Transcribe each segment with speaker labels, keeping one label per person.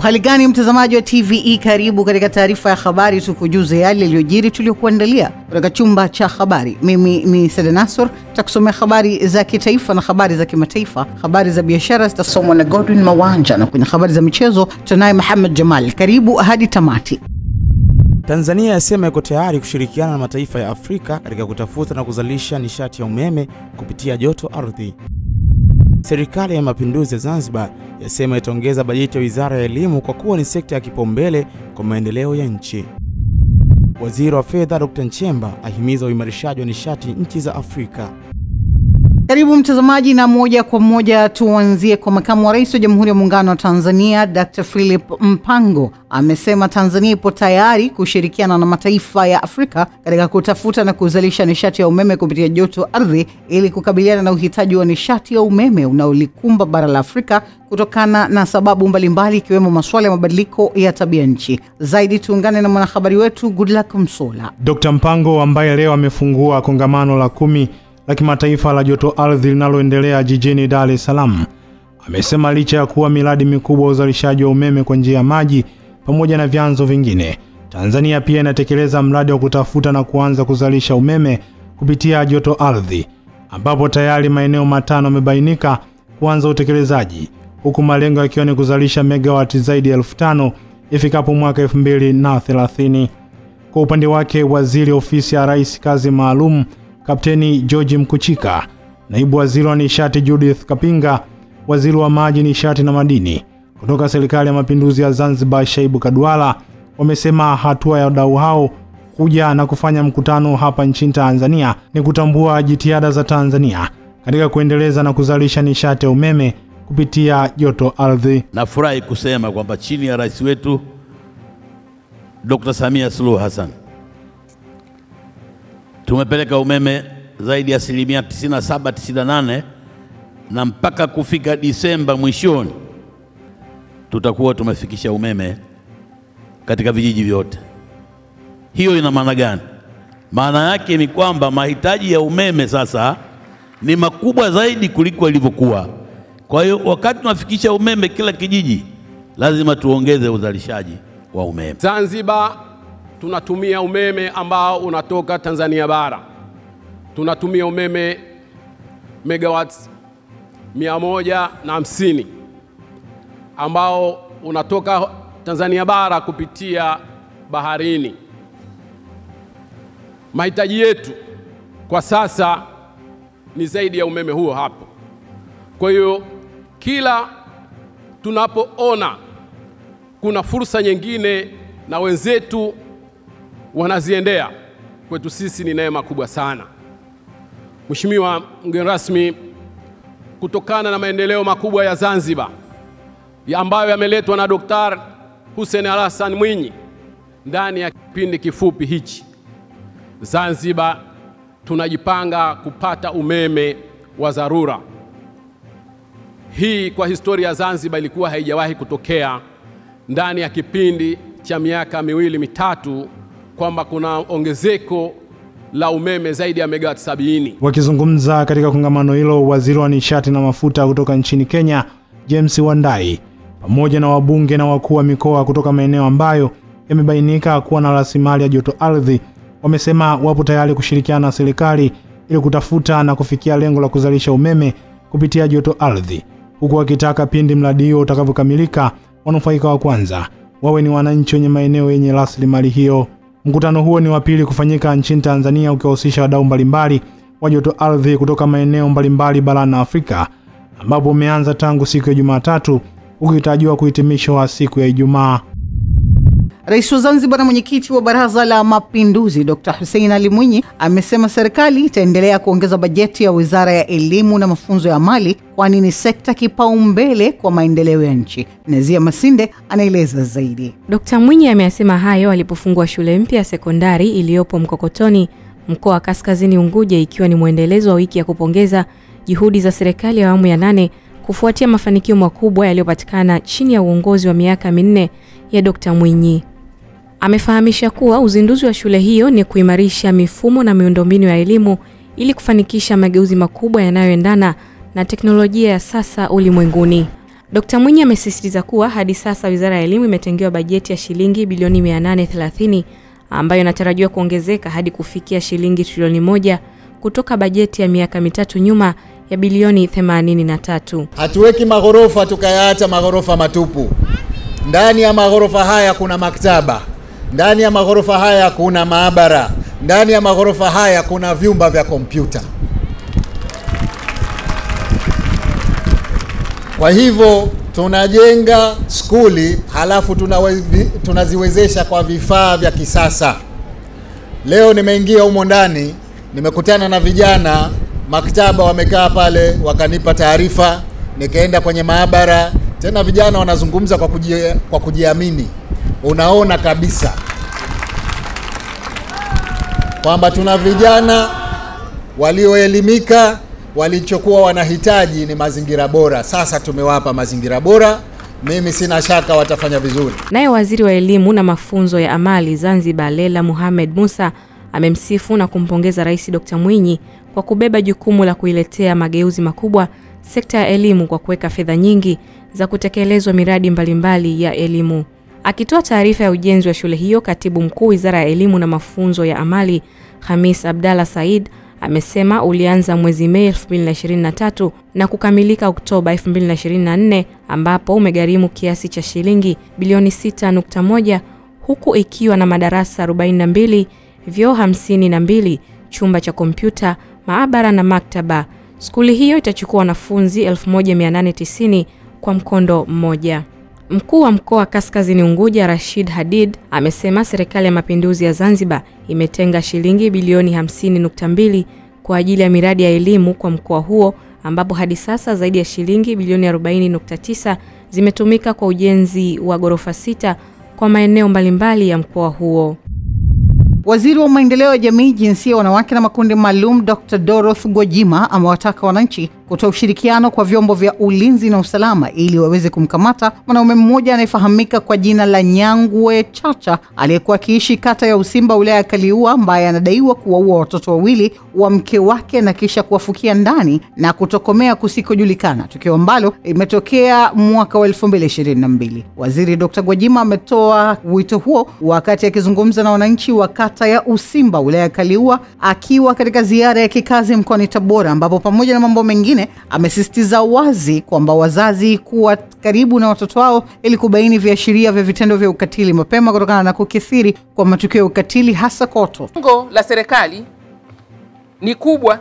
Speaker 1: Hali gani mtazamaji wa TVE, karibu katika taarifa ya habari, tukujuze yale yaliyojiri tuliyokuandalia kutoka chumba cha habari. Mimi ni Sada Nasor, takusomea habari za kitaifa na habari za kimataifa. Habari za biashara zitasomwa na Godwin Mawanja, na kwenye habari za michezo tunaye Muhammad Jamal. Karibu hadi tamati.
Speaker 2: Tanzania yasema iko tayari kushirikiana na mataifa ya Afrika katika kutafuta na kuzalisha nishati ya umeme kupitia joto ardhi. Serikali ya Mapinduzi ya Zanzibar yasema itaongeza bajeti ya Wizara ya Elimu kwa kuwa ni sekta ya kipaumbele kwa maendeleo ya nchi. Waziri wa Fedha Dr. Nchemba ahimiza uimarishaji wa nishati nchi za Afrika.
Speaker 1: Karibu mtazamaji, na moja kwa moja tuanzie kwa makamu wa rais wa Jamhuri ya Muungano wa Tanzania Dr. Philip Mpango amesema Tanzania ipo tayari kushirikiana na mataifa ya Afrika katika kutafuta na kuzalisha nishati ya umeme kupitia joto ardhi ili kukabiliana na uhitaji wa nishati ya umeme unaolikumba bara la Afrika kutokana na sababu mbalimbali ikiwemo mbali masuala ya mabadiliko ya tabia nchi. Zaidi tuungane na mwanahabari wetu Goodluck Msola.
Speaker 3: Dr. Mpango ambaye leo amefungua kongamano la kumi la kimataifa la joto ardhi linaloendelea jijini Dar es Salaam amesema licha ya kuwa miradi mikubwa ya uzalishaji wa umeme kwa njia ya maji pamoja na vyanzo vingine, Tanzania pia inatekeleza mradi wa kutafuta na kuanza kuzalisha umeme kupitia joto ardhi, ambapo tayari maeneo matano yamebainika kuanza utekelezaji, huku malengo yakiwa ni kuzalisha megawati zaidi ya elfu tano ifikapo mwaka elfu mbili na thelathini. Kwa upande wake, waziri ofisi ya rais kazi maalum Kapteni George Mkuchika, naibu waziri wa nishati Judith Kapinga, waziri wa maji, nishati na madini kutoka serikali ya mapinduzi ya Zanzibar Shaibu Kadwala wamesema hatua ya wadau hao kuja na kufanya mkutano hapa nchini Tanzania ni kutambua jitihada za Tanzania katika kuendeleza na kuzalisha nishati ya umeme kupitia joto ardhi.
Speaker 4: Nafurahi kusema kwamba chini ya rais wetu Dr. Samia Suluhu Hassan tumepeleka umeme zaidi ya asilimia 97 98, na mpaka kufika Disemba mwishoni tutakuwa tumefikisha umeme katika vijiji vyote. Hiyo ina maana gani? Maana yake ni kwamba mahitaji ya umeme sasa ni makubwa zaidi kuliko ilivyokuwa. Kwa hiyo wakati tunafikisha umeme kila kijiji, lazima tuongeze uzalishaji wa umeme.
Speaker 5: Zanzibar tunatumia umeme ambao unatoka Tanzania bara. Tunatumia umeme megawatts mia moja na hamsini ambao unatoka Tanzania bara kupitia baharini. Mahitaji yetu kwa sasa ni zaidi ya umeme huo hapo. Kwa hiyo kila tunapoona kuna fursa nyingine na wenzetu wanaziendea kwetu sisi ni neema kubwa sana. Mheshimiwa mgeni rasmi, kutokana na maendeleo makubwa ya Zanzibar ya ambayo yameletwa na Dr. Hussein Hassan Mwinyi ndani ya kipindi kifupi hichi, Zanzibar tunajipanga kupata umeme wa dharura. Hii kwa historia ya Zanzibar ilikuwa haijawahi kutokea ndani ya kipindi cha miaka miwili mitatu kwamba kuna ongezeko la umeme zaidi ya megawati sabini.
Speaker 3: Wakizungumza katika kongamano hilo, waziri wa nishati na mafuta kutoka nchini Kenya James Wandai pamoja na wabunge na wakuu wa mikoa kutoka maeneo ambayo yamebainika kuwa na rasilimali ya joto ardhi wamesema wapo tayari kushirikiana na serikali ili kutafuta na kufikia lengo la kuzalisha umeme kupitia joto ardhi, huku wakitaka pindi mradi huo utakavyokamilika, wanufaika wa kwanza wawe ni wananchi wenye maeneo yenye rasilimali hiyo. Mkutano huo ni wa pili kufanyika nchini Tanzania ukiwahusisha wadau mbalimbali wa joto ardhi kutoka maeneo mbalimbali barani Afrika, ambapo umeanza tangu siku ya Jumatatu ukitarajiwa kuhitimishwa siku ya Ijumaa.
Speaker 1: Rais wa Zanzibar na mwenyekiti wa Baraza la Mapinduzi Dr. Hussein Ali Mwinyi amesema serikali itaendelea kuongeza bajeti ya Wizara ya Elimu na Mafunzo ya mali, kwani ni sekta kipaumbele kwa maendeleo ya nchi. Nazia Masinde anaeleza zaidi.
Speaker 6: Dkt. Mwinyi ameyasema hayo alipofungua shule mpya ya sekondari iliyopo Mkokotoni, mkoa wa Kaskazini Unguja, ikiwa ni mwendelezo wa wiki ya kupongeza juhudi za serikali ya awamu ya nane kufuatia mafanikio makubwa yaliyopatikana chini ya uongozi wa miaka minne ya Dkt. Mwinyi. Amefahamisha kuwa uzinduzi wa shule hiyo ni kuimarisha mifumo na miundombinu ya elimu ili kufanikisha mageuzi makubwa yanayoendana na teknolojia ya sasa ulimwenguni. Dkt. Mwinyi amesisitiza kuwa hadi sasa Wizara ya Elimu imetengewa bajeti ya shilingi bilioni 830 ambayo inatarajiwa kuongezeka hadi kufikia shilingi trilioni moja kutoka bajeti ya miaka mitatu nyuma ya bilioni 83.
Speaker 7: Hatuweki maghorofa tukayaacha maghorofa matupu. Ndani ya maghorofa haya kuna maktaba, ndani ya maghorofa haya kuna maabara, ndani ya maghorofa haya kuna vyumba vya kompyuta. Kwa hivyo tunajenga skuli halafu tunaziwezesha kwa vifaa vya kisasa. Leo nimeingia humo ndani, nimekutana na vijana maktaba, wamekaa pale wakanipa taarifa, nikaenda kwenye maabara tena, vijana wanazungumza kwa, kwa kujiamini. Unaona kabisa kwamba tuna vijana walioelimika walichokuwa wanahitaji ni mazingira bora. Sasa tumewapa mazingira bora, mimi sina shaka watafanya vizuri.
Speaker 6: Naye waziri wa elimu na mafunzo ya amali Zanzibar, Lela Mohamed Musa, amemsifu na kumpongeza Rais Dr. Mwinyi kwa kubeba jukumu la kuiletea mageuzi makubwa sekta ya elimu kwa kuweka fedha nyingi za kutekelezwa miradi mbalimbali mbali ya elimu. Akitoa taarifa ya ujenzi wa shule hiyo, katibu mkuu Wizara ya Elimu na mafunzo ya amali Khamis Abdalla Said amesema ulianza mwezi Mei 2023 na kukamilika Oktoba 2024 ambapo umegharimu kiasi cha shilingi bilioni 6.1 huku ikiwa na madarasa 42, vyoo 52, chumba cha kompyuta, maabara na maktaba. Skuli hiyo itachukua wanafunzi 1890 kwa mkondo mmoja. Mkuu wa mkoa wa Kaskazini Unguja Rashid Hadid amesema Serikali ya Mapinduzi ya Zanzibar imetenga shilingi bilioni 50.2 kwa ajili ya miradi ya elimu kwa mkoa huo ambapo hadi sasa zaidi ya shilingi bilioni 40.9 zimetumika kwa ujenzi wa ghorofa sita kwa maeneo mbalimbali ya mkoa huo.
Speaker 1: Waziri wa maendeleo ya jamii, jinsia, wanawake na makundi maalum Dr. Dorothy Gwajima amewataka wananchi kutoa ushirikiano kwa vyombo vya ulinzi na usalama ili waweze kumkamata mwanaume mmoja anayefahamika kwa jina la Nyangwe Chacha aliyekuwa akiishi kata ya Usimba wilaya ya Kaliua ambaye anadaiwa kuwaua watoto wawili wa mke wake na kisha kuwafukia ndani na kutokomea kusikojulikana, tukio ambalo imetokea mwaka wa 2022. Waziri Dr. Gwajima ametoa wito huo wakati akizungumza na wananchi wa kata ya Usimba wilaya ya Kaliua akiwa katika ziara ya kikazi mkoani Tabora ambapo pamoja na mambo mengine amesisitiza wazi kwamba wazazi kuwa karibu na watoto wao ili kubaini viashiria vya vitendo vya ukatili mapema kutokana na kukithiri kwa matukio ya ukatili hasa kwa watoto.
Speaker 8: Lengo la serikali ni kubwa,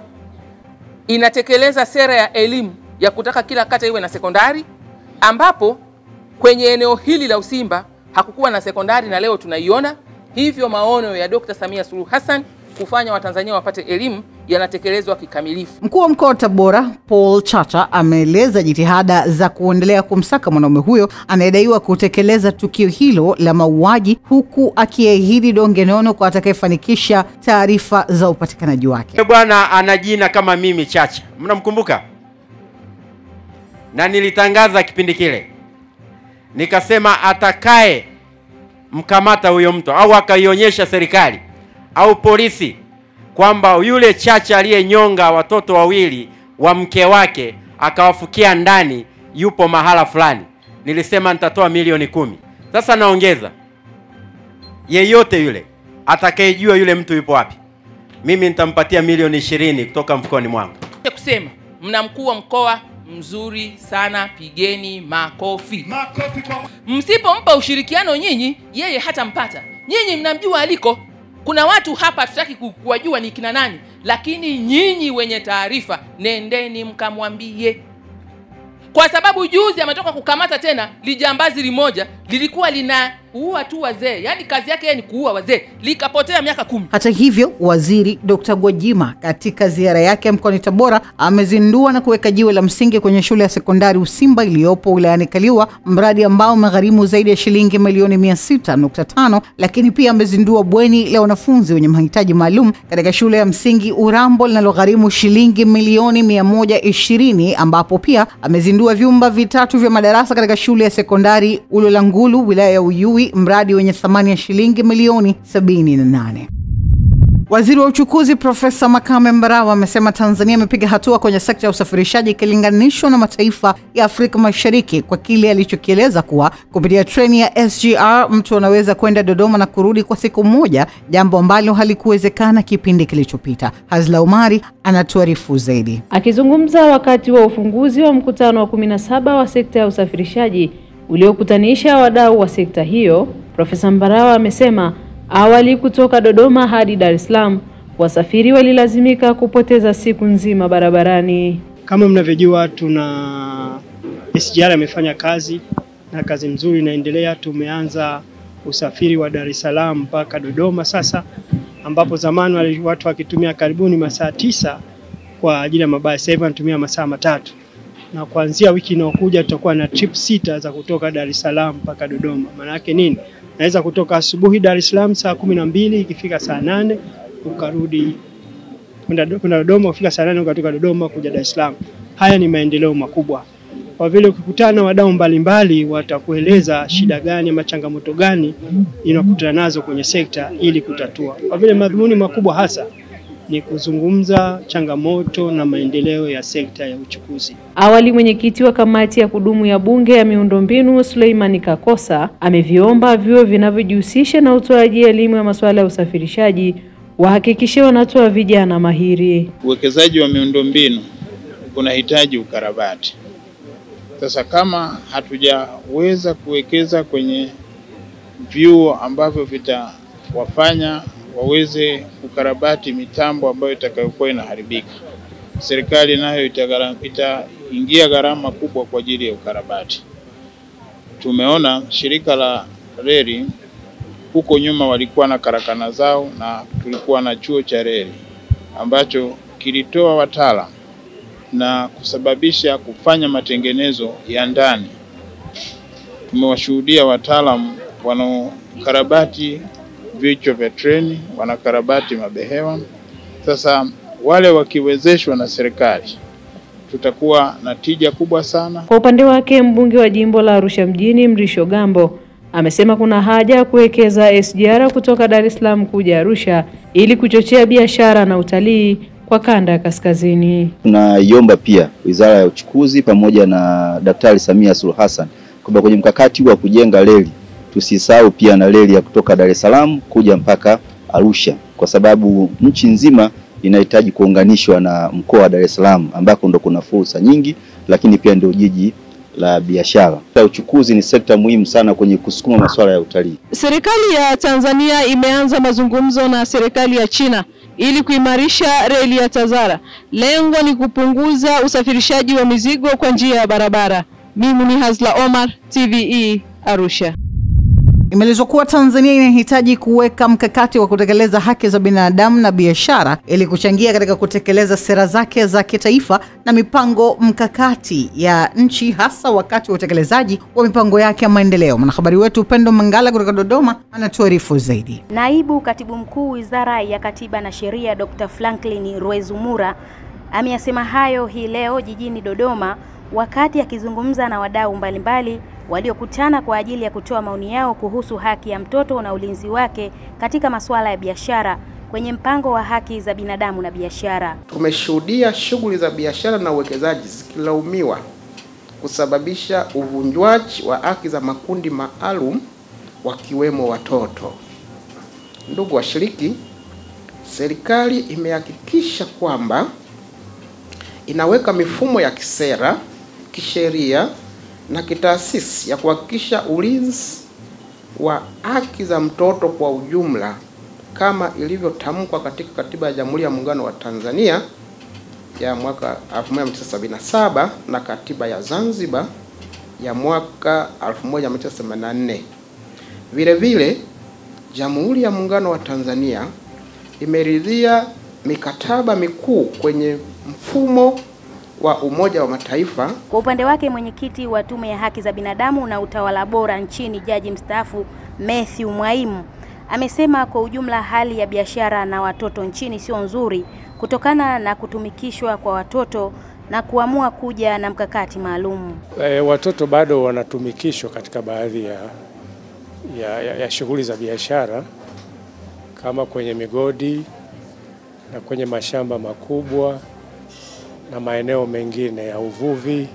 Speaker 8: inatekeleza sera ya elimu ya kutaka kila kata iwe na sekondari, ambapo kwenye eneo hili la Usimba hakukuwa na sekondari na leo tunaiona. Hivyo maono ya Dr. Samia Suluhu Hassan kufanya Watanzania wapate elimu yanatekelezwa kikamilifu.
Speaker 1: Mkuu wa mkoa wa Tabora Paul Chacha ameeleza jitihada za kuendelea kumsaka mwanaume huyo anayedaiwa kutekeleza tukio hilo la mauaji, huku akiahidi donge nono kwa atakayefanikisha taarifa za upatikanaji wake.
Speaker 9: Bwana ana jina kama mimi Chacha, mnamkumbuka? Na nilitangaza kipindi kile nikasema, atakaye mkamata huyo mtu au akaionyesha serikali au polisi kwamba yule Chacha aliyenyonga watoto wawili wa mke wake akawafukia ndani yupo mahala fulani, nilisema nitatoa milioni kumi. Sasa naongeza, yeyote yule atakayejua yule mtu yupo wapi, mimi nitampatia milioni ishirini kutoka mfukoni mwangu.
Speaker 8: Kusema mna mkuu wa mkoa mzuri sana, pigeni makofi. Msipompa ushirikiano nyinyi, yeye hatampata. Nyinyi mnamjua aliko. Kuna watu hapa hatutaki kuwajua ni kina nani, lakini nyinyi wenye taarifa, nendeni mkamwambie, kwa sababu juzi ametoka kukamata tena lijambazi limoja lilikuwa linaua tu wazee, yaani kazi yake ni kuua wazee, likapotea miaka kumi.
Speaker 1: Hata hivyo, waziri Dkt. Gwajima katika ziara yake mkoani Tabora amezindua na kuweka jiwe la msingi kwenye shule ya sekondari Usimba iliyopo wilayani Kaliua, mradi ambao umegharimu zaidi ya shilingi milioni 600.5, lakini pia amezindua bweni la wanafunzi wenye mahitaji maalum katika shule ya msingi Urambo linalogharimu shilingi milioni 120, ambapo pia amezindua vyumba vitatu vya madarasa katika shule ya sekondari Ulolangulu wilaya ya Uyui, mradi wenye thamani ya shilingi milioni 78. Waziri wa uchukuzi Profesa Makame Mbarawa amesema Tanzania imepiga hatua kwenye sekta ya usafirishaji ikilinganishwa na mataifa ya Afrika Mashariki kwa kile alichokieleza kuwa kupitia treni ya SGR mtu anaweza kwenda Dodoma na kurudi kwa siku moja, jambo ambalo halikuwezekana kipindi kilichopita. Hazla Umari anatuarifu zaidi.
Speaker 10: Akizungumza wakati wa ufunguzi wa mkutano wa 17 wa sekta ya usafirishaji uliokutanisha wadau wa sekta hiyo, Profesa Mbarawa amesema awali kutoka Dodoma hadi Dar es Salaam wasafiri walilazimika kupoteza siku nzima barabarani.
Speaker 11: Kama mnavyojua, tuna SGR amefanya kazi na kazi nzuri inaendelea. Tumeanza usafiri wa Dar es Salaam mpaka Dodoma sasa, ambapo zamani watu wakitumia karibuni masaa tisa kwa ajili ya mabasi, sasa hivi wanatumia masaa matatu, na kuanzia wiki inayokuja tutakuwa na trip sita za kutoka Dar es Salaam mpaka Dodoma. Maana yake nini? Naweza kutoka asubuhi Dar es Salaam saa kumi na mbili ikifika saa nane ukarudi kwenda Dodoma, ukifika saa nane ukatoka Dodoma kuja Dar es Salaam. Haya ni maendeleo makubwa, kwa vile ukikutana na wadau mbalimbali watakueleza shida gani ama changamoto gani inakutana nazo kwenye sekta ili kutatua. Kwa vile madhumuni makubwa hasa ni kuzungumza changamoto na maendeleo ya sekta ya uchukuzi.
Speaker 10: Awali mwenyekiti wa kamati ya kudumu ya bunge ya miundombinu Suleimani Kakosa ameviomba vyuo vinavyojihusisha na utoaji elimu ya masuala ya usafirishaji wahakikishe wanatoa vijana mahiri.
Speaker 12: Uwekezaji wa miundombinu unahitaji ukarabati. Sasa kama hatujaweza kuwekeza kwenye vyuo ambavyo vitawafanya waweze kukarabati mitambo ambayo itakayokuwa inaharibika, serikali nayo itaingia gharama kubwa kwa ajili ya ukarabati. Tumeona shirika la reli huko nyuma walikuwa na karakana zao, na tulikuwa na chuo cha reli ambacho kilitoa wataalamu na kusababisha kufanya matengenezo ya ndani. Tumewashuhudia wataalamu wanaokarabati vichwa vya treni, wanakarabati mabehewa. Sasa wale wakiwezeshwa na serikali, tutakuwa na tija kubwa sana.
Speaker 10: Kwa upande wake, mbunge wa jimbo la Arusha mjini Mrisho Gambo amesema kuna haja ya kuwekeza SGR kutoka Dar es Salaam kuja Arusha ili kuchochea biashara na utalii kwa kanda ya kaskazini.
Speaker 13: Tunaiomba pia Wizara ya Uchukuzi pamoja na Daktari Samia Suluhu Hassan kwamba kwenye mkakati wa kujenga reli tusisahau pia na reli ya kutoka Dar es Salaam kuja mpaka Arusha, kwa sababu nchi nzima inahitaji kuunganishwa na mkoa wa Dar es Salaam ambako ndo kuna fursa nyingi, lakini pia ndio jiji la biashara. Uchukuzi ni sekta muhimu sana kwenye kusukuma masuala ya utalii.
Speaker 14: Serikali ya Tanzania imeanza mazungumzo na serikali ya China ili kuimarisha reli ya Tazara. Lengo ni kupunguza usafirishaji wa mizigo kwa njia ya barabara. Mimi ni Hazla Omar, TVE Arusha.
Speaker 1: Imeelezwa kuwa Tanzania inahitaji kuweka mkakati wa kutekeleza haki za binadamu na biashara ili kuchangia katika kutekeleza sera zake za kitaifa na mipango mkakati ya nchi hasa wakati wa utekelezaji wa mipango yake ya maendeleo. Mwanahabari wetu Pendo Mangala kutoka Dodoma anatuarifu zaidi.
Speaker 15: Naibu Katibu Mkuu Wizara ya Katiba na Sheria Dr. Franklin Rwezumura ameyasema hayo hii leo jijini Dodoma wakati akizungumza na wadau mbalimbali waliokutana kwa ajili ya kutoa maoni yao kuhusu haki ya mtoto na ulinzi wake katika masuala ya biashara kwenye mpango wa haki za binadamu na biashara.
Speaker 16: Tumeshuhudia shughuli za biashara na uwekezaji zikilaumiwa kusababisha uvunjwaji wa haki za makundi maalum wakiwemo watoto. Ndugu washiriki, serikali imehakikisha kwamba inaweka mifumo ya kisera, kisheria na kitaasisi ya kuhakikisha ulinzi wa haki za mtoto kwa ujumla kama ilivyotamkwa katika Katiba ya Jamhuri ya Muungano wa Tanzania ya mwaka 1977 na Katiba ya Zanzibar ya mwaka 1984. Vile vile, Jamhuri ya Muungano wa Tanzania imeridhia mikataba mikuu kwenye mfumo wa Umoja wa Mataifa.
Speaker 15: Kwa upande wake, mwenyekiti wa Tume ya Haki za Binadamu na Utawala Bora nchini, Jaji mstaafu Matthew Mwaimu amesema kwa ujumla hali ya biashara na watoto nchini sio nzuri kutokana na kutumikishwa kwa watoto na kuamua kuja na mkakati maalum.
Speaker 17: E, watoto bado wanatumikishwa katika baadhi ya, ya, ya, ya shughuli za biashara kama kwenye migodi na kwenye mashamba makubwa na maeneo mengine ya uvuvi.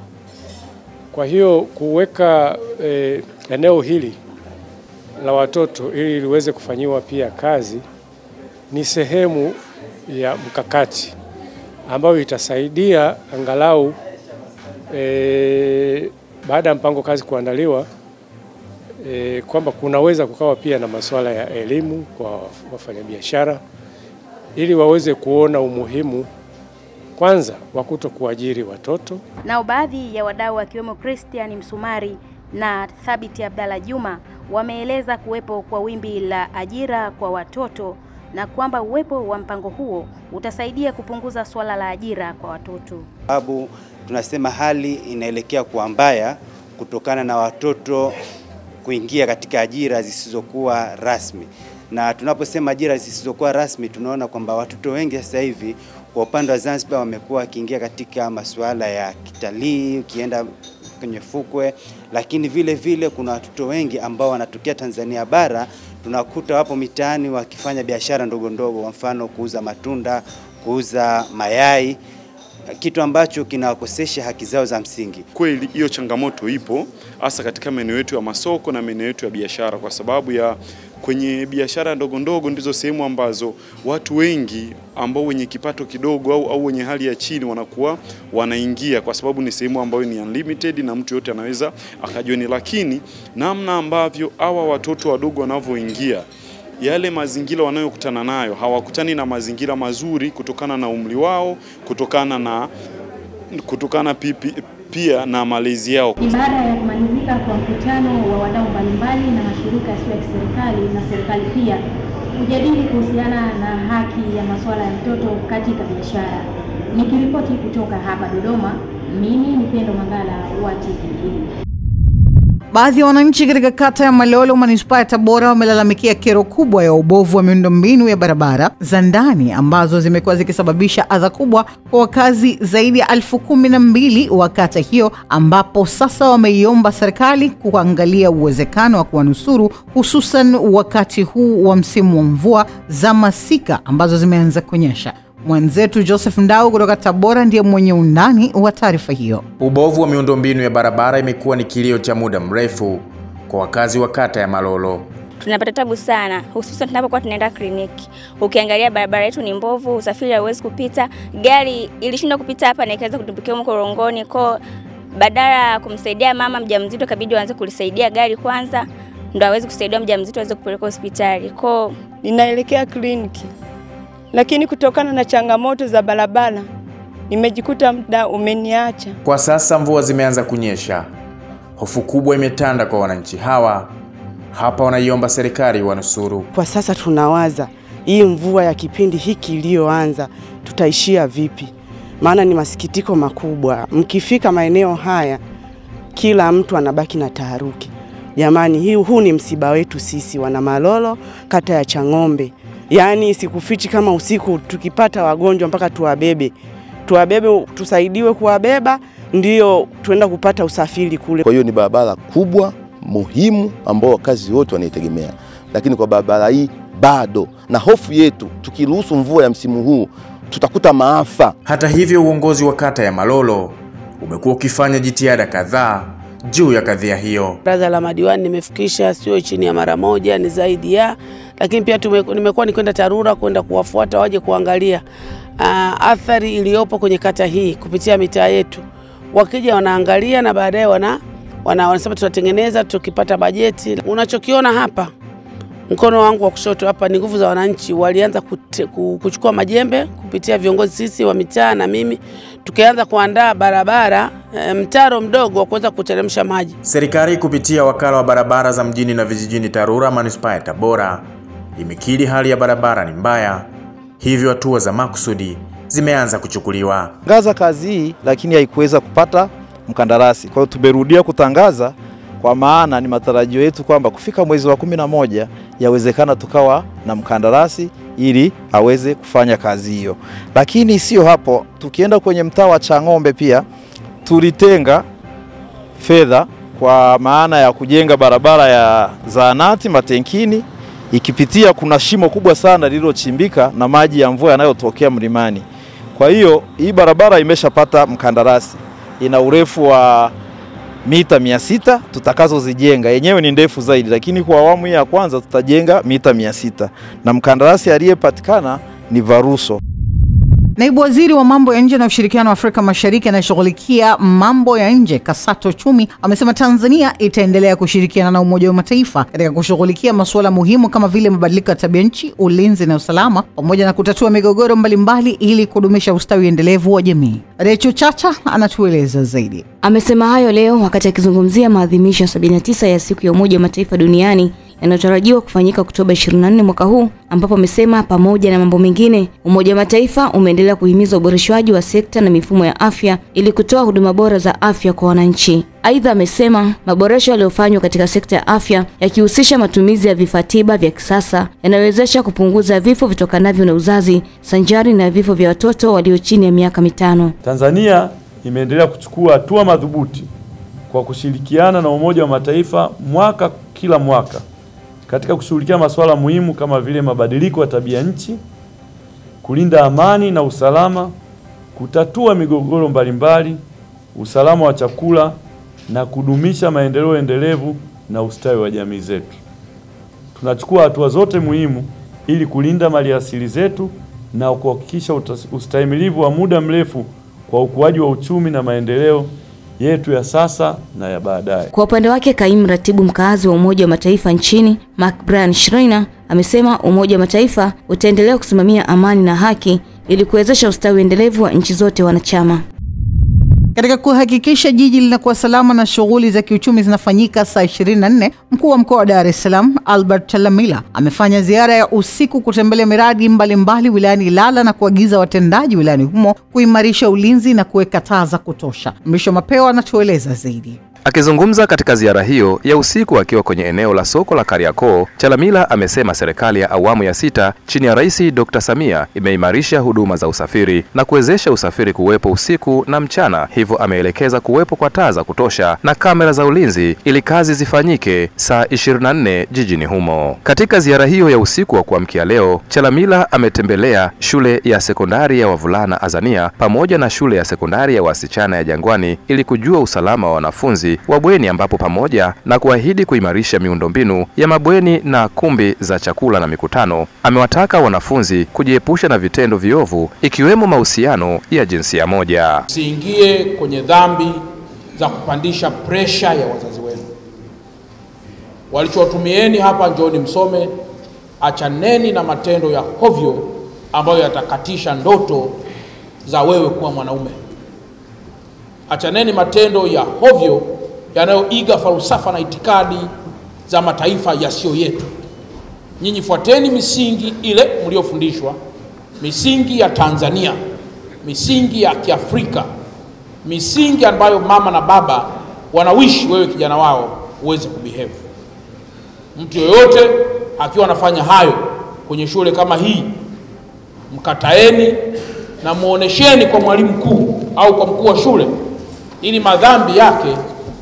Speaker 17: Kwa hiyo kuweka eh, eneo hili la watoto ili liweze kufanyiwa pia kazi ni sehemu ya mkakati ambayo itasaidia angalau e, baada ya mpango kazi kuandaliwa e, kwamba kunaweza kukawa pia na masuala ya elimu kwa wafanyabiashara ili waweze kuona umuhimu kwanza wa kuto kuajiri watoto.
Speaker 15: Nao baadhi ya wadau wakiwemo Christian Msumari na Thabiti Abdalla Juma wameeleza kuwepo kwa wimbi la ajira kwa watoto na kwamba uwepo wa mpango huo utasaidia kupunguza swala la ajira kwa watoto.
Speaker 18: Sababu tunasema hali inaelekea kuwa mbaya kutokana na watoto kuingia katika ajira zisizokuwa rasmi, na tunaposema ajira zisizokuwa rasmi, tunaona kwamba watoto wengi sasa hivi kwa upande wa Zanzibar wamekuwa wakiingia katika masuala ya kitalii, ukienda kwenye fukwe, lakini vile vile kuna watoto wengi ambao wanatokea Tanzania bara tunakuta wapo mitaani wakifanya biashara ndogo ndogo, kwa mfano kuuza matunda, kuuza mayai, kitu ambacho kinawakosesha haki zao za msingi.
Speaker 19: Kweli hiyo changamoto ipo hasa katika maeneo yetu ya masoko na maeneo yetu ya biashara, kwa sababu ya kwenye biashara ndogo ndogo ndizo sehemu ambazo watu wengi ambao wenye kipato kidogo au, au wenye hali ya chini wanakuwa wanaingia, kwa sababu ni sehemu ambayo ni unlimited na mtu yote anaweza akajoini, lakini namna ambavyo hawa watoto wadogo wanavyoingia yale mazingira wanayokutana nayo hawakutani na mazingira mazuri kutokana na umri wao, kutokana na kutokana pipi, pia na malezi yao.
Speaker 20: Ni baada ya kumalizika kwa mkutano wa wadau mbalimbali na mashirika yasiyo ya kiserikali na serikali pia kujadili kuhusiana na haki ya masuala ya mtoto katika biashara. Nikiripoti kutoka hapa Dodoma, mimi ni Pendo Mangala wa TVE.
Speaker 1: Baadhi ya wananchi katika kata ya Malolo manispaa ya Tabora wamelalamikia kero kubwa ya ubovu wa miundombinu ya barabara za ndani ambazo zimekuwa zikisababisha adha kubwa kwa wakazi zaidi ya elfu kumi na mbili wa kata hiyo, ambapo sasa wameiomba serikali kuangalia uwezekano wa kuwanusuru, hususan wakati huu wa msimu wa mvua za masika ambazo zimeanza kunyesha. Mwenzetu Joseph Ndau kutoka Tabora ndiye mwenye undani wa taarifa hiyo.
Speaker 21: Ubovu wa miundombinu ya barabara imekuwa ni kilio cha muda mrefu kwa wakazi wa kata ya Malolo.
Speaker 22: Tunapata tabu sana, hususan tunapokuwa tunaenda kliniki. Ukiangalia barabara yetu ni mbovu, usafiri hauwezi kupita. Gari ilishindwa kupita hapa na ikaweza kutumbukia huko korongoni, kwa badala ya kumsaidia mama mjamzito, kabidi waanze kulisaidia gari kwanza, ndo aweze kusaidia mjamzito aweze kupeleka hospitali. Kwa
Speaker 23: ninaelekea kliniki lakini kutokana na changamoto za barabara nimejikuta muda umeniacha.
Speaker 21: Kwa sasa mvua zimeanza kunyesha, hofu kubwa imetanda kwa wananchi hawa. Hapa wanaiomba serikali wanusuru.
Speaker 24: Kwa sasa tunawaza hii mvua ya kipindi hiki iliyoanza tutaishia vipi? Maana ni masikitiko makubwa, mkifika maeneo haya kila mtu anabaki na taharuki. Jamani, hii huu ni msiba wetu sisi wana Malolo, kata ya Chang'ombe. Yaani sikufichi, kama usiku tukipata wagonjwa mpaka tuwabebe, tuwabebe, tusaidiwe kuwabeba, ndio tuenda kupata usafiri kule.
Speaker 25: Kwa hiyo ni barabara kubwa muhimu ambao wakazi wote wanaitegemea, lakini kwa barabara hii bado, na hofu yetu tukiruhusu mvua ya msimu huu tutakuta maafa.
Speaker 21: Hata hivyo, uongozi wa kata ya Malolo umekuwa ukifanya jitihada kadhaa juu ya kadhia hiyo.
Speaker 24: Baraza la madiwani nimefikisha, sio chini ya mara moja, ni zaidi ya lakini pia nimekuwa nikwenda TARURA kwenda kuwafuata waje kuangalia uh, athari iliyopo kwenye kata hii kupitia mitaa yetu. Wakija wanaangalia na baadaye wana, wana, wanasema tutatengeneza tukipata bajeti. Unachokiona hapa mkono wangu wa kushoto hapa ni nguvu za wananchi. Walianza kute, kuchukua majembe kupitia viongozi sisi wa mitaa na mimi, tukianza kuandaa barabara e, mtaro mdogo wa kuweza kuteremsha maji.
Speaker 21: Serikali kupitia wakala wa barabara za mjini na vijijini TARURA manispaa ya Tabora imekiri hali ya barabara ni mbaya, hivyo hatua za makusudi zimeanza kuchukuliwa.
Speaker 26: Tangaza kazi hii lakini haikuweza kupata mkandarasi, kwa hiyo tumerudia kutangaza kwa maana ni matarajio yetu kwamba kufika mwezi wa kumi na moja yawezekana tukawa na mkandarasi ili aweze kufanya kazi hiyo. Lakini sio hapo, tukienda kwenye mtaa wa Chang'ombe pia tulitenga fedha kwa maana ya kujenga barabara ya zahanati Matenkini ikipitia, kuna shimo kubwa sana lililochimbika na maji ya mvua yanayotokea mlimani. Kwa hiyo hii barabara imeshapata mkandarasi, ina urefu wa mita mia sita tutakazozijenga. Yenyewe ni ndefu zaidi, lakini kwa awamu hii ya kwanza tutajenga mita mia sita na mkandarasi aliyepatikana ni Varuso.
Speaker 1: Naibu waziri wa mambo ya nje na ushirikiano wa Afrika Mashariki anayeshughulikia mambo ya nje Kasato Chumi amesema Tanzania itaendelea kushirikiana na Umoja wa Mataifa katika kushughulikia masuala muhimu kama vile mabadiliko ya tabia nchi, ulinzi na usalama, pamoja na kutatua migogoro mbalimbali ili kudumisha ustawi endelevu wa jamii. Recho Chacha anatueleza zaidi.
Speaker 27: Amesema hayo leo wakati akizungumzia maadhimisho ya 79 ya siku ya Umoja wa Mataifa duniani yanayotarajiwa kufanyika Oktoba 24 mwaka huu, ambapo amesema pamoja na mambo mengine, Umoja wa Mataifa umeendelea kuhimiza uboreshwaji wa sekta na mifumo ya afya ili kutoa huduma bora za afya kwa wananchi. Aidha, amesema maboresho yaliyofanywa katika sekta ya afya yakihusisha matumizi ya vifaa tiba vya kisasa yanayowezesha kupunguza vifo vitokanavyo na uzazi sanjari na vifo vya watoto walio chini ya miaka mitano.
Speaker 28: Tanzania imeendelea kuchukua hatua madhubuti kwa kushirikiana na Umoja wa Mataifa mwaka kila mwaka katika kushughulikia masuala muhimu kama vile mabadiliko ya tabia nchi, kulinda amani na usalama, kutatua migogoro mbalimbali, usalama wa chakula na kudumisha maendeleo endelevu na ustawi wa jamii zetu. Tunachukua hatua zote muhimu ili kulinda maliasili zetu na kuhakikisha ustahimilivu wa muda mrefu kwa ukuaji wa uchumi na maendeleo yetu ya sasa na ya baadaye.
Speaker 27: Kwa upande wake, kaimu ratibu mkaazi wa Umoja wa Mataifa nchini Mark Brian Schreiner amesema Umoja wa Mataifa utaendelea kusimamia amani na haki ili kuwezesha ustawi endelevu wa nchi zote wanachama.
Speaker 1: Katika kuhakikisha jiji linakuwa salama na shughuli za kiuchumi zinafanyika saa 24, mkuu wa mkoa wa Dar es Salaam Albert Chalamila amefanya ziara ya usiku kutembelea miradi mbalimbali wilayani Ilala na kuagiza watendaji wilayani humo kuimarisha ulinzi na kuweka taa za kutosha. Mrisho Mapewa anatueleza zaidi.
Speaker 29: Akizungumza katika ziara hiyo ya usiku akiwa kwenye eneo la soko la Kariakoo, Chalamila amesema serikali ya awamu ya sita chini ya Rais Dr. Samia imeimarisha huduma za usafiri na kuwezesha usafiri kuwepo usiku na mchana, hivyo ameelekeza kuwepo kwa taa za kutosha na kamera za ulinzi ili kazi zifanyike saa 24 jijini humo. Katika ziara hiyo ya usiku wa kuamkia leo, Chalamila ametembelea shule ya sekondari ya wavulana Azania pamoja na shule ya sekondari ya wasichana ya Jangwani ili kujua usalama wa wanafunzi wa bweni ambapo pamoja na kuahidi kuimarisha miundombinu ya mabweni na kumbi za chakula na mikutano, amewataka wanafunzi kujiepusha na vitendo viovu ikiwemo mahusiano ya jinsia moja.
Speaker 30: Usiingie kwenye dhambi za kupandisha presha ya wazazi wenu. Walichotumieni hapa, njooni msome. Achaneni na matendo ya hovyo ambayo yatakatisha ndoto za wewe kuwa mwanaume. Achaneni matendo ya hovyo yanayoiga falsafa na itikadi za mataifa yasiyo yetu. Nyinyi fuateni misingi ile mliofundishwa, misingi ya Tanzania, misingi ya Kiafrika, misingi ambayo mama na baba wanawishi wewe kijana wao uweze kubehave. Mtu yoyote akiwa anafanya hayo kwenye shule kama hii, mkataeni na muonesheni kwa mwalimu mkuu au kwa mkuu wa shule, ili madhambi yake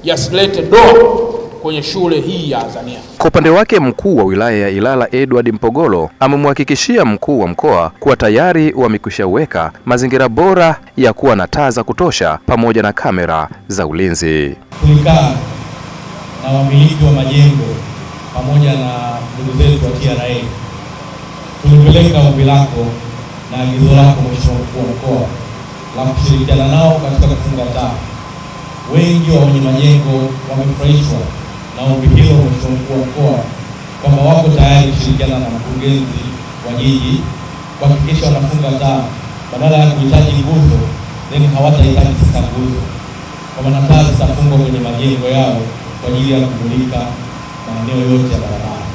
Speaker 30: yasilete doa kwenye shule hii ya Azania.
Speaker 29: Kwa upande wake mkuu wa wilaya ya Ilala Edward Mpogolo amemhakikishia mkuu wa mkoa kuwa tayari wamekushaweka mazingira bora ya kuwa na taa za kutosha pamoja na kamera za ulinzi.
Speaker 31: Tulikaa na wamiliki wa majengo pamoja na ndugu zetu wa TRA, tulipeleka ombi lako na agizo lako Mheshimiwa mkuu wa mkoa la kushirikiana nao katika kufunga taa. Wengi wa wenye majengo wamefurahishwa na ombi hilo, Mheshimiwa mkuu wa mkoa, kwamba wako tayari kushirikiana na mkurugenzi wa jiji kuhakikisha wanafunga taa badala ya kuhitaji nguzo, then hawatahitaji sasa nguzo, kwa maana taa zitafungwa kwenye majengo yao kwa ajili ya kumulika maeneo yote ya barabara.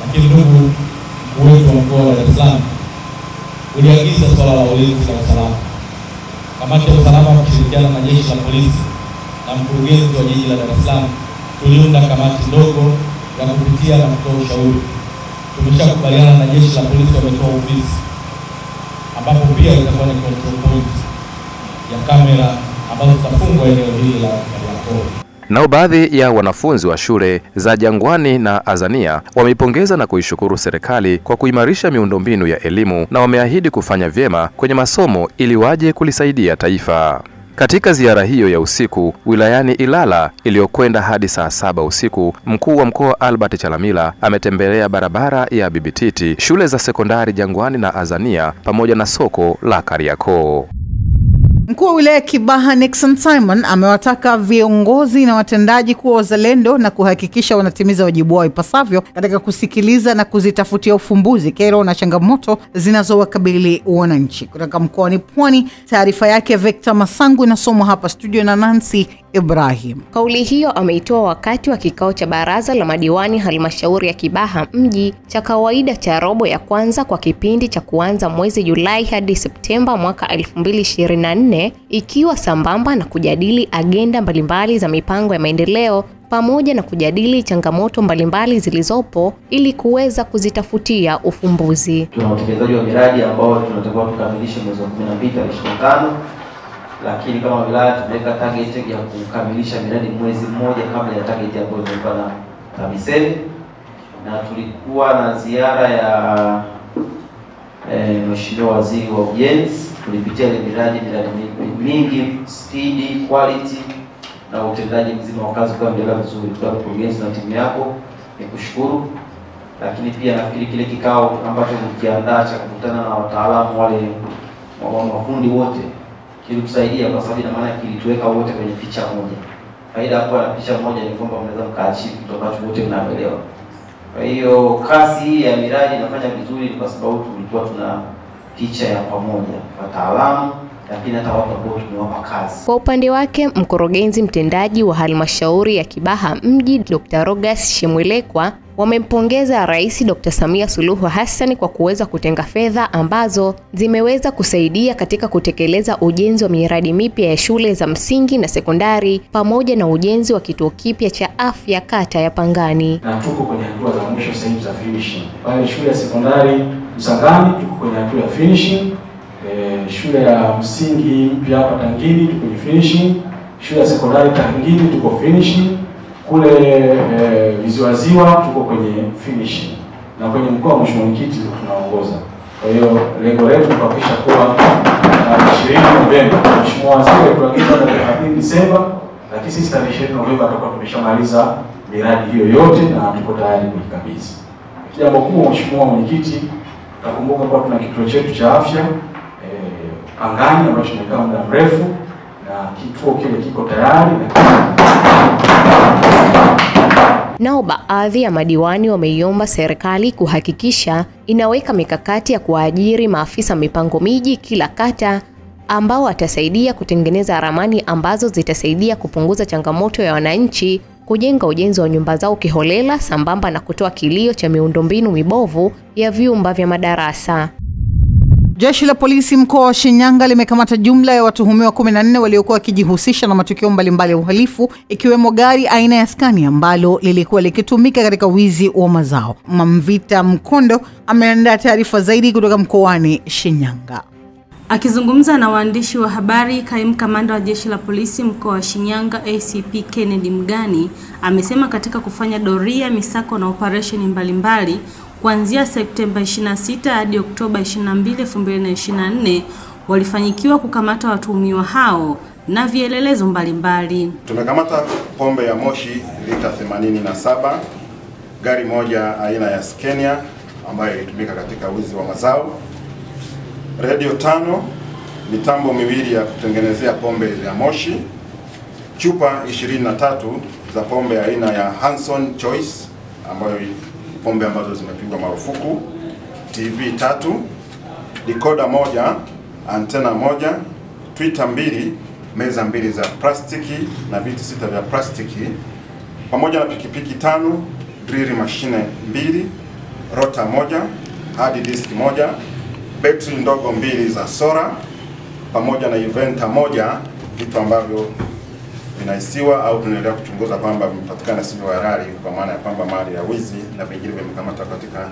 Speaker 31: Lakini ndugu mkuu wetu wa mkoa wa Dar es Salaam, uliagiza swala la ulinzi na usalama. Kamati ya usalama kushirikiana na jeshi la polisi na mkurugenzi wa jiji la Dar es Salaam tuliunda kamati ndogo ya kupitia na kutoa ushauri. Tumeshakubaliana na jeshi la polisi, wametoa ofisi ambapo pia itakuwa ni control point ya kamera ambazo zitafungwa eneo hili la Kariakoo.
Speaker 29: Nao baadhi ya wanafunzi wa shule za Jangwani na Azania wameipongeza na kuishukuru serikali kwa kuimarisha miundombinu ya elimu na wameahidi kufanya vyema kwenye masomo ili waje kulisaidia taifa. Katika ziara hiyo ya usiku wilayani Ilala iliyokwenda hadi saa saba usiku, mkuu wa mkoa Albert Chalamila ametembelea barabara ya Bibititi, shule za sekondari Jangwani na Azania pamoja na soko la Kariakoo.
Speaker 1: Mkuu wa wilaya Kibaha Nixon Simon amewataka viongozi na watendaji kuwa wazalendo na kuhakikisha wanatimiza wajibu wao ipasavyo katika kusikiliza na kuzitafutia ufumbuzi kero na changamoto zinazowakabili wananchi. Kutoka mkoani Pwani, taarifa yake Victor Masangu inasomwa hapa studio na Nancy Ibrahim.
Speaker 32: Kauli hiyo ameitoa wakati wa kikao cha baraza la madiwani halmashauri ya Kibaha mji cha kawaida cha robo ya kwanza kwa kipindi cha kuanza mwezi Julai hadi Septemba mwaka 2024 ikiwa sambamba na kujadili agenda mbalimbali za mipango ya maendeleo pamoja na kujadili changamoto mbalimbali zilizopo ili kuweza kuzitafutia ufumbuzi.
Speaker 33: Tuna utekelezaji wa miradi ambao tunatakiwa tukamilishe mwezi wa 12 tarehe 25 lakini kama wilaya tumeweka target ya kukamilisha miradi mwezi mmoja kabla ya target ambayo imewekwa na TAMISEMI, na tulikuwa na ziara ya eh, Mheshimiwa Waziri wa Ujenzi. Tulipitia ile miradi miradi mingi, speed, quality na utendaji mzima wa kazi kwa endelea vizuri. Kwa mkurugenzi na timu yako ni kushukuru, lakini pia nafikiri kile kikao ambacho mkiandaa cha kukutana na wataalamu wale wa mafundi wote kilitusaidia kwa sababu ina maana kilituweka wote kwenye picha moja. Faida kwa na picha moja ni kwamba mnaweza mkaachieve kitu ambacho wote mnaelewa. Kwa hiyo kasi hii ya miradi inafanya vizuri kwa sababu tulikuwa tuna picha ya pamoja, wataalamu lakini hata watu ambao tumewapa kazi.
Speaker 32: Kwa upande wake, mkurugenzi mtendaji wa halmashauri ya Kibaha mji Dr. Rogas Shemwelekwa wamempongeza Rais Dr. Samia Suluhu Hassan kwa kuweza kutenga fedha ambazo zimeweza kusaidia katika kutekeleza ujenzi wa miradi mipya ya shule za msingi na sekondari pamoja na ujenzi wa kituo kipya cha afya kata ya Pangani.
Speaker 34: na tuko kwenye hatua za mwisho sasa hivi za finishing. Pale shule ya sekondari Msangani tuko kwenye hatua ya finishing. E, shule ya msingi mpya hapa Tangini tuko kwenye finishing. Shule ya sekondari Tangini tuko finishing. Kule e, Viziwaziwa tuko kwenye finishing. Na kwenye mkoa wa Mheshimiwa Mwenyekiti tunaongoza. Kwa hiyo lengo letu ni kuhakikisha kuwa tarehe 20 Novemba Mheshimiwa Waziri kuagiza tarehe 30 Disemba, lakini sisi tarehe 20 Novemba tutakuwa tumeshamaliza miradi hiyo yote na tuko tayari kuikabidhi. Jambo kubwa Mheshimiwa Mwenyekiti, utakumbuka kuwa tuna kituo chetu cha afya eh, Pangani ambacho tumekaa muda mrefu na kituo kile kiko tayari na
Speaker 32: Nao baadhi ya madiwani wameiomba serikali kuhakikisha inaweka mikakati ya kuajiri maafisa mipango miji kila kata ambao watasaidia kutengeneza ramani ambazo zitasaidia kupunguza changamoto ya wananchi kujenga ujenzi wa nyumba zao kiholela sambamba na kutoa kilio cha miundombinu mibovu ya vyumba vya madarasa.
Speaker 1: Jeshi la polisi mkoa wa Shinyanga limekamata jumla ya watuhumiwa 14 waliokuwa wakijihusisha na matukio mbalimbali ya uhalifu ikiwemo gari aina ya skani ambalo lilikuwa likitumika katika wizi wa mazao. Mamvita Mkondo ameandaa taarifa zaidi kutoka mkoani Shinyanga.
Speaker 35: Akizungumza na waandishi wa habari, kaimu kamanda wa jeshi la polisi mkoa wa Shinyanga ACP Kennedy Mgani amesema katika kufanya doria, misako na operesheni mbalimbali kuanzia Septemba 26 hadi Oktoba 22, 2024 walifanyikiwa kukamata watuhumiwa hao na vielelezo mbalimbali.
Speaker 36: Tumekamata pombe ya moshi lita 87, gari moja aina ya Scania ambayo ilitumika katika wizi wa mazao, redio tano, mitambo miwili ya kutengenezea pombe ya moshi, chupa 23 za pombe aina ya Hanson Choice ambayo pombe ambazo zimepigwa marufuku, TV tatu, dikoda moja, antena moja, Twitter mbili, meza mbili za plastiki na viti sita vya plastiki, pamoja na pikipiki tano, drill mashine mbili, rota moja, hard disk moja, betri ndogo mbili za sora, pamoja na inventa moja, vitu ambavyo vinahisiwa au tunaendelea kuchunguza kwamba vimepatikana sivyo halali, kwa maana ya kwamba mali ya wizi na vingine vimekamatwa katika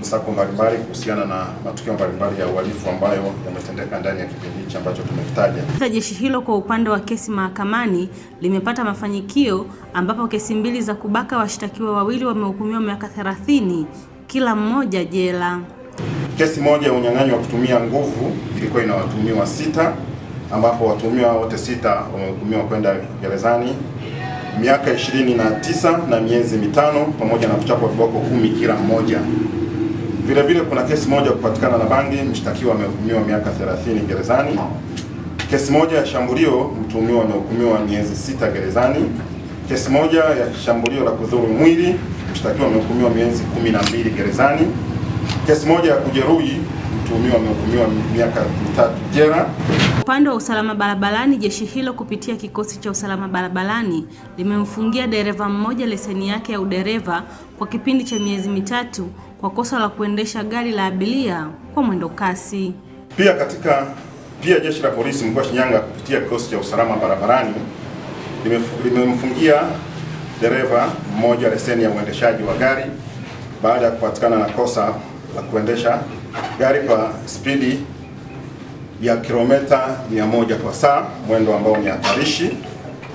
Speaker 36: msako mbalimbali kuhusiana na matukio mbalimbali ya uhalifu ambayo yametendeka ndani ya kipindi hichi ambacho tumekitaja.
Speaker 35: Jeshi hilo kwa upande wa kesi mahakamani limepata mafanikio ambapo kesi mbili za kubaka washtakiwa wawili wamehukumiwa miaka 30 kila mmoja jela.
Speaker 36: Kesi moja ya unyang'anyi wa kutumia nguvu ilikuwa ina watuhumiwa sita, ambapo watuhumiwa wote sita wamehukumiwa kwenda gerezani miaka ishirini na miezi mitano pamoja na kuchapwa viboko kumi kila mmoja. Vile vile kuna kesi moja kupatikana na bangi, mshtakiwa amehukumiwa miaka 30 gerezani. Kesi moja ya shambulio, mtuhumiwa amehukumiwa miezi sita gerezani. Kesi moja ya shambulio la kudhuru mwili, mshtakiwa amehukumiwa miezi kumi na mbili gerezani. Kesi moja ya kujeruhi, mtuhumiwa amehukumiwa miaka mitatu jela.
Speaker 35: Upande wa usalama barabarani, jeshi hilo kupitia kikosi cha usalama barabarani limemfungia dereva mmoja leseni yake ya udereva kwa kipindi cha miezi mitatu kwa kosa la kuendesha gari la abiria kwa mwendo kasi.
Speaker 36: Pia katika pia jeshi la polisi mkoa wa Shinyanga kupitia kikosi cha usalama barabarani limemfungia dereva mmoja leseni ya uendeshaji wa gari baada ya kupatikana na kosa la kuendesha gari kwa spidi ya kilomita 100 kwa saa, mwendo ambao ni hatarishi,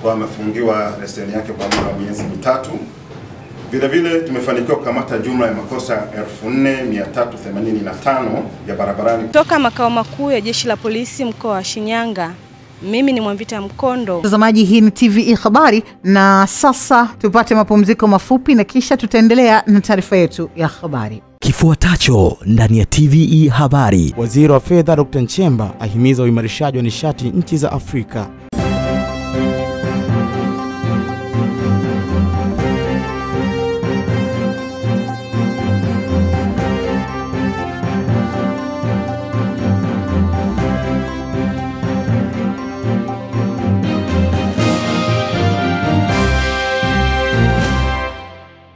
Speaker 36: kwa amefungiwa leseni yake kwa muda wa miezi mitatu. Vile vile tumefanikiwa kukamata jumla ya makosa 4385 ya barabarani
Speaker 35: Kutoka makao makuu ya jeshi la polisi mkoa wa Shinyanga, mimi ni Mwamvita Mkondo.
Speaker 1: Mtazamaji, hii ni TVE Habari, na sasa tupate mapumziko mafupi na kisha tutaendelea na taarifa yetu ya habari.
Speaker 37: Kifuatacho ndani ya TVE Habari.
Speaker 38: Waziri wa Fedha Dr. Nchemba ahimiza uimarishaji wa nishati nchi za Afrika.